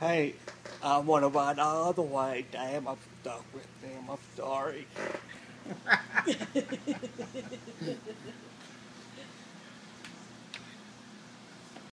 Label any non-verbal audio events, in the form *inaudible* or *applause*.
Hey, I want to ride all the way. Damn, I'm stuck with them. I'm sorry. *laughs*